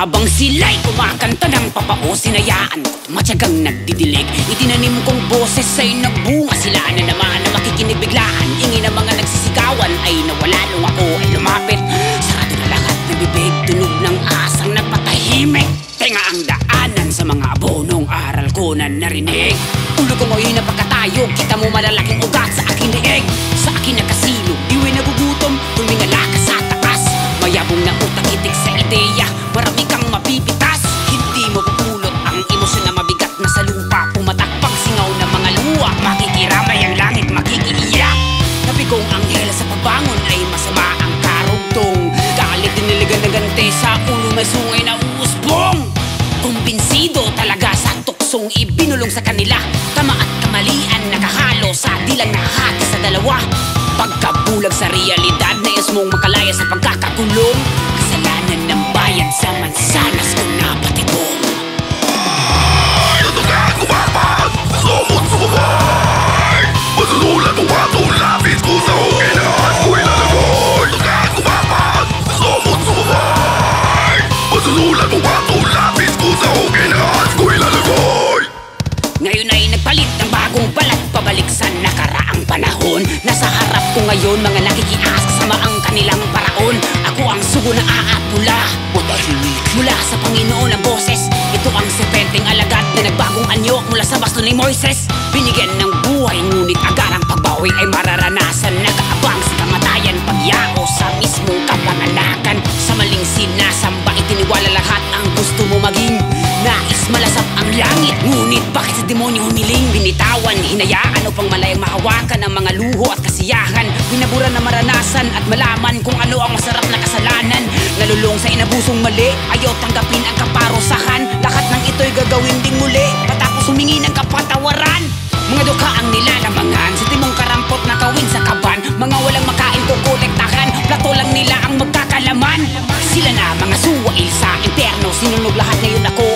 Sila'y kumakanta ng papao Sinayaan matyagang nagdidilig. Itinanim kong boses ay nagbunga Sila na naman na makikinig biglaan. Ingi ng mga nagsisigawan ay nawala Nung ako ay lumapit. Sarado na lahat ng bibig Tunog ng asang nagpatahimik. Tenga ang daanan sa mga abonong aral ko na narinig. Ulo ko ngayon na pagkatayo Kita mo malalaking ugat sa aking liig Sa akin nakasilong na uusbong Kumbinsido talaga sa tuksong ibinulong sa kanila. Tama at kamalian nakahalo sa dilang nakahati sa dalawa. Pagkabulag sa realidad Nais mong makalaya sa pagkakakulong Ngayon ay nagpalit ng bagong balat. Pabalik sa nakaraang panahon. Nasa harap ko ngayon mga nakikias Kasama ang kanilang paraon. Ako ang sugo na aapula Matahimik Mula sa Panginoon ang boses. Ito ang serpenteng alagad na nagbagong anyo Mula sa basto ni Moises. Binigyan ng buhay Ngunit agarang pagbawi ay mararanasan. Nag-aabang sa kamatayan Pagyao Ayaw niyo humiling, binitawan, hinayaan upang malayang mahawakan ang mga luho at kasiyahan. Binabura na maranasan at malaman kung ano ang masarap na kasalanan. Nalulong sa inabusong mali, ayaw tanggapin ang kaparusahan. Lahat ng ito'y gagawin ding muli, patapos humingi ng kapatawaran. Mga duka ang nilalamangan, sa timong karampot na kawin sa kaban. Mga walang makain kukulektahan, plato lang nila ang magkakalaman. Sila na mga suwa ilsa, interno, sinunog lahat ngayon ako.